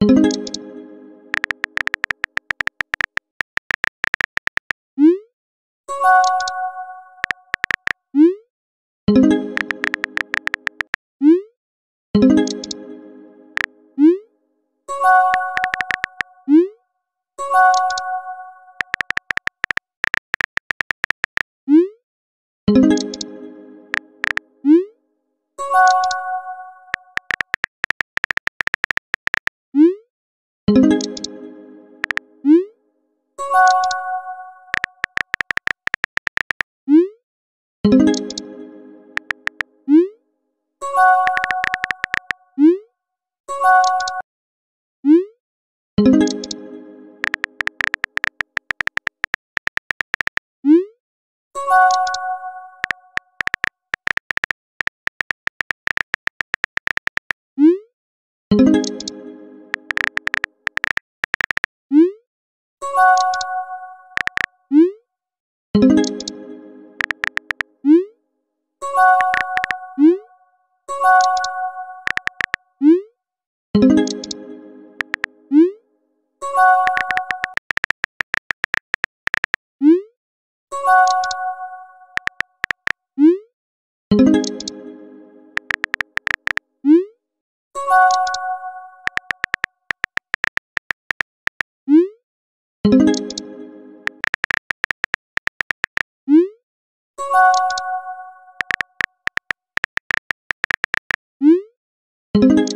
you thank you